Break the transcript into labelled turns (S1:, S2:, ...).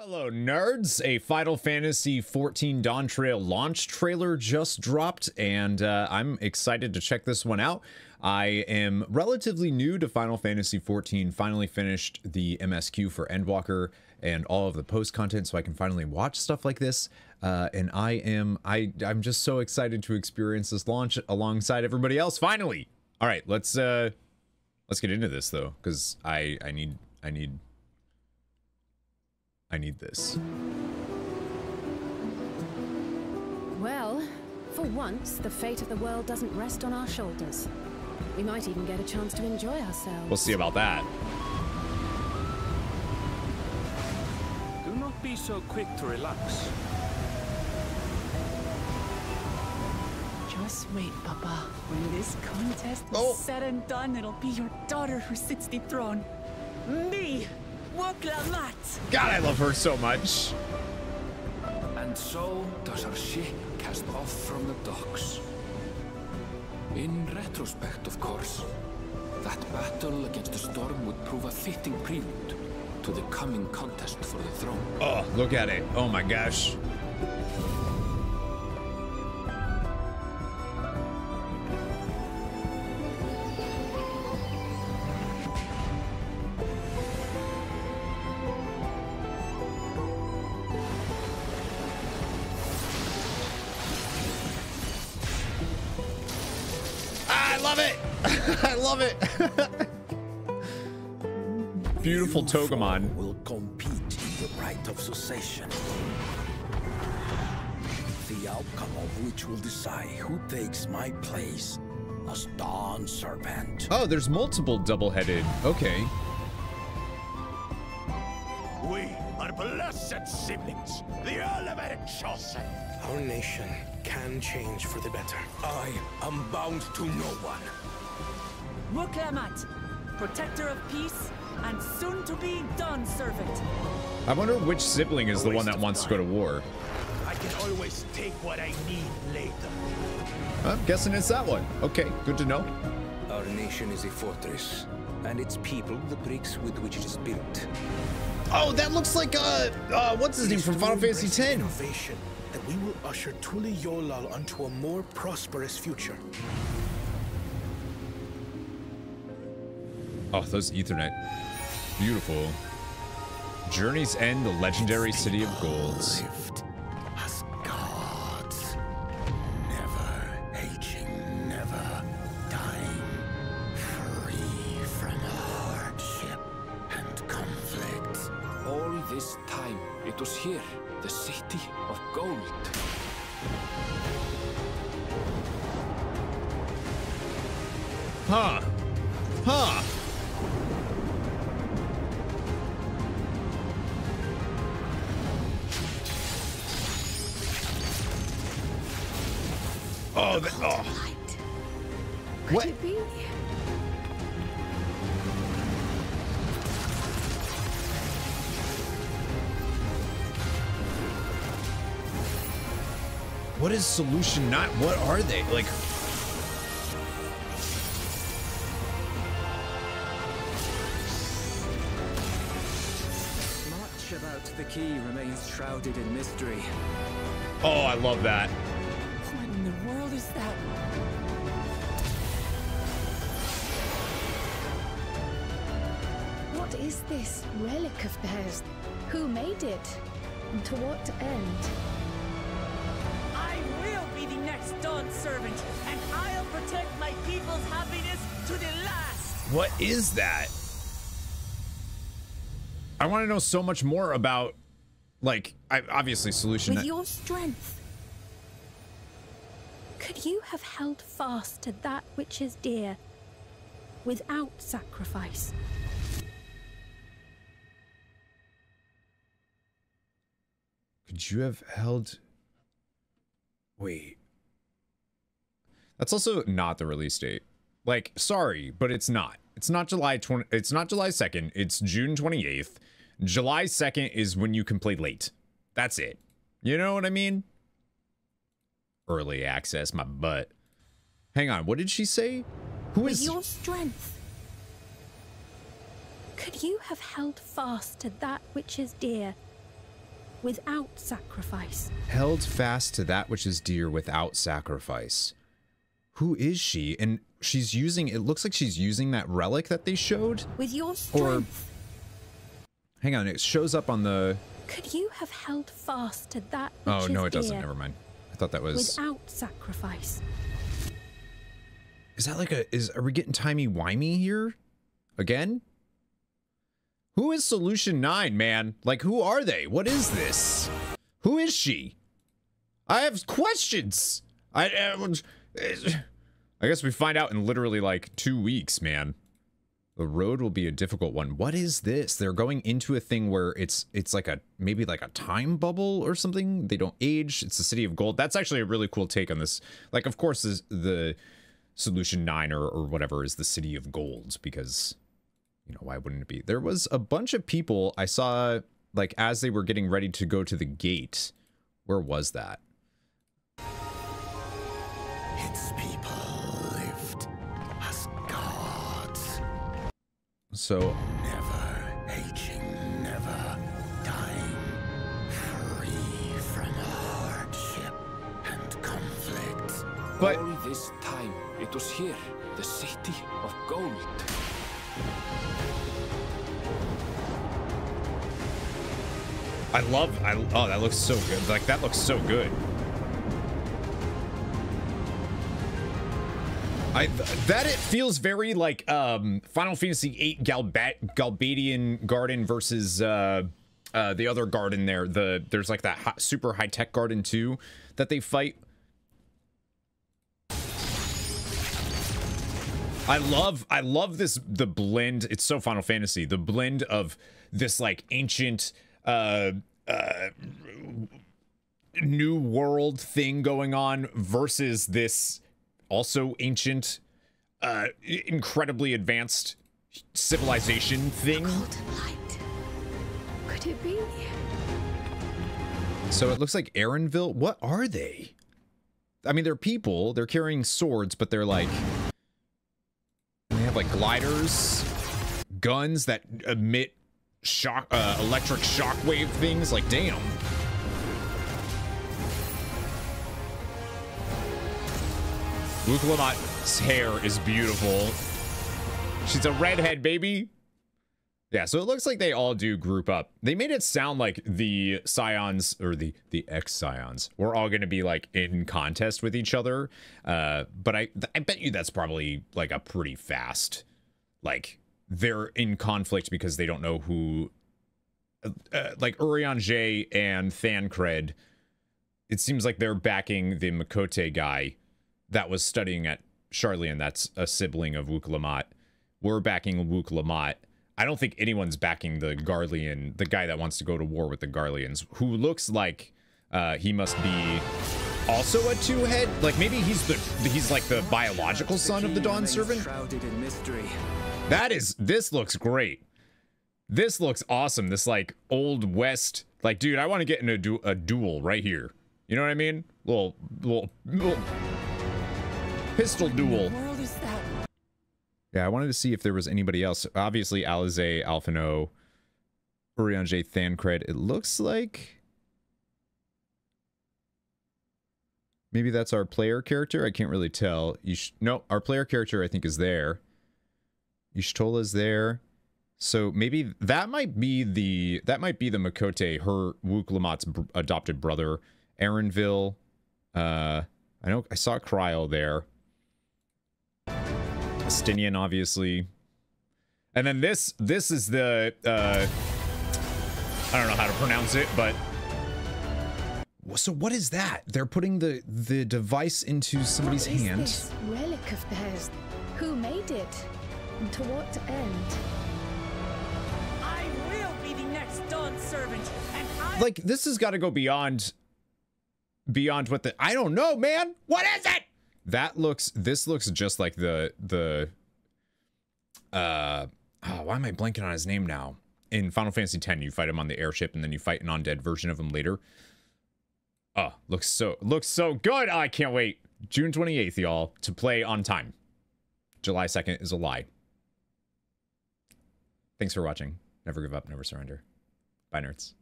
S1: Hello, nerds! A Final Fantasy XIV Dawntrail launch trailer just dropped, and uh, I'm excited to check this one out. I am relatively new to Final Fantasy XIV, finally finished the MSQ for Endwalker and all of the post content, so I can finally watch stuff like this. Uh, and I am, I, I'm just so excited to experience this launch alongside everybody else, finally! Alright, let's, uh, let's get into this, though, because I, I need, I need I need this.
S2: Well, for once, the fate of the world doesn't rest on our shoulders. We might even get a chance to enjoy ourselves.
S1: We'll see about that.
S3: Do not be so quick to relax.
S4: Just wait, Papa. When this contest is
S1: Oh.
S4: said and done, it'll be your daughter who sits the throne. Me, Wuk Lamat.
S1: God, I love her so much.
S3: And so does our ship cast off from the docks. In retrospect, of course, that battle against the storm would prove a fitting prelude to the coming contest for the throne.
S1: Oh, look at it. Oh my gosh. I love it. I love it. Beautiful
S5: You
S1: Togemon.
S5: four will compete in the right of succession. The outcome of which will decide who takes my place as Dawn Servant.
S1: Oh, there's multiple double-headed. Okay.
S6: We are blessed siblings, the elevated chosen.
S7: Our nation can change for the better.
S5: I am bound to no one.
S4: Wuk Lamat, protector of peace and soon to be Dawn servant.
S1: I wonder which sibling is the one that
S6: of
S1: wants to go to war.
S6: I can always take what I need later.
S1: I'm guessing it's that one. Okay, good to know.
S7: Our nation is a fortress, and its people the bricks with which it is built.
S1: Oh, that looks like uh, uh what's his
S7: It
S1: name from Final Fantasy X?
S7: Innovation that we will usher Tuliyollal onto a more prosperous future.
S1: Oh, those Ethernet. Beautiful. Journey's End, the legendary city of golds.
S5: Lived
S3: it was here, the city of gold.
S1: Huh. Huh. Oh, the, oh.
S2: Could
S1: What? What is solution not? What are they? Like,
S8: Much about the key remains shrouded in mystery.
S1: oh, I love that.
S4: What in the world is that?
S9: What is this relic of theirs? Who made it? And to what end?
S4: Servant, and I'll protect my people's happiness to the last.
S1: What is that? I want to know so much more about, like, I, obviously solution.
S9: With your strength, could you have held fast to that which is dear without sacrifice?
S1: Could you have held? Wait. That's also not the release date. Like, sorry, but it's not. It's not July 20. It's not July 2nd. It's June 28th. July 2nd is when you can play late. That's it. You know what I mean? Early access, my butt. Hang on, what did she say? Who
S9: With
S1: is
S9: your strength, could you have held fast to that which is dear without sacrifice.
S1: Held fast to that which is dear without sacrifice. Who is she? And she's using, it looks like she's using that relic that they showed.
S9: With your strength.
S1: Or, hang on, it shows up on the...
S9: Could you have held fast to that which
S1: Oh, no, it doesn't.
S9: dear
S1: Never mind. I thought that was...
S9: Without sacrifice.
S1: Is that like a, is, are we getting timey-wimey here? Again? Who is Solution 9, man? Like, who are they? What is this? Who is she? I have questions. I, uh, I guess we find out in literally like two weeks, man. The road will be a difficult one. What is this? They're going into a thing where it's it's like a maybe like a time bubble or something. They don't age. It's the city of gold. That's actually a really cool take on this. Like, of course, this, the solution nine or, or whatever is the city of gold because you know why wouldn't it be? There was a bunch of people I saw like as they were getting ready to go to the gate. Where was that?
S5: Its people lived as gods.
S1: So
S5: Never aging, never dying. Free from hardship and conflict.
S1: But-
S3: All this time, it was here, the city of gold.
S1: I love I oh that looks so good. Like that looks so good. I that it feels very like um Final Fantasy VIII Galbat Galbadian Garden versus uh uh the other garden there. The there's like that hi- super high tech garden too that they fight. I love I love this the blend. It's so Final Fantasy. The blend of this like ancient uh uh new world thing going on versus this also ancient uh incredibly advanced civilization thing.
S9: Light. Could it be?
S1: So it looks like Erenville. What are they? I mean, they're people. They're carrying swords, but they're like they have like gliders, guns that emit shock, uh, electric shockwave things. Like, damn. Wuk Lamat's hair is beautiful. She's a redhead, baby. Yeah, so it looks like they all do group up. They made it sound like the Scions or the the ex Scions were all going to be like in contest with each other. Uh, but I I bet you that's probably like a pretty fast, like they're in conflict because they don't know who, uh, uh, like Urianger and Thancred. It seems like they're backing the Makote guy that was studying at Sharlayan. That's a sibling of Wuk Lamat. We're backing Wuk Lamat. I don't think anyone's backing the Garlean, the guy that wants to go to war with the Garleans, who looks like uh, he must be also a two-head. Like maybe he's the he's like the biological son of the Dawn Servant.
S8: Shrouded in mystery.
S1: That is this looks great. This looks awesome. This like old west, like dude, I want to get in a, du- a duel right here. You know what I mean? Little little, little pistol duel.
S4: world is that?
S1: Yeah, I wanted to see if there was anybody else. Obviously, Alisaie, Alphinaud, Urianger, Thancred. It looks like maybe that's our player character. I can't really tell. You sh- no, our player character I think is there. Y'shtola's there. So maybe that might be the that might be the Makote, her Wuk Lamat's br- adopted brother, Erenville. Uh, I know I saw Krile there. Estinian, obviously. And then this this is the uh I don't know how to pronounce it, but so what is that? They're putting the the device into somebody's
S10: What is
S1: hand.
S10: this relic of theirs? Who made it? And to what end?
S4: I will be the next Dawn servant, and I
S1: Like this has got to go beyond beyond what the I don't know, man. What is it? That looks this looks just like the the uh oh, why am I blanking on his name now? In Final Fantasy X, you fight him on the airship and then you fight an undead version of him later. Oh, looks so looks so good. Oh, I can't wait. June 28th, y'all, to play on time. July 2nd is a lie. Thanks for watching. Never give up, never surrender. Bye, nerds.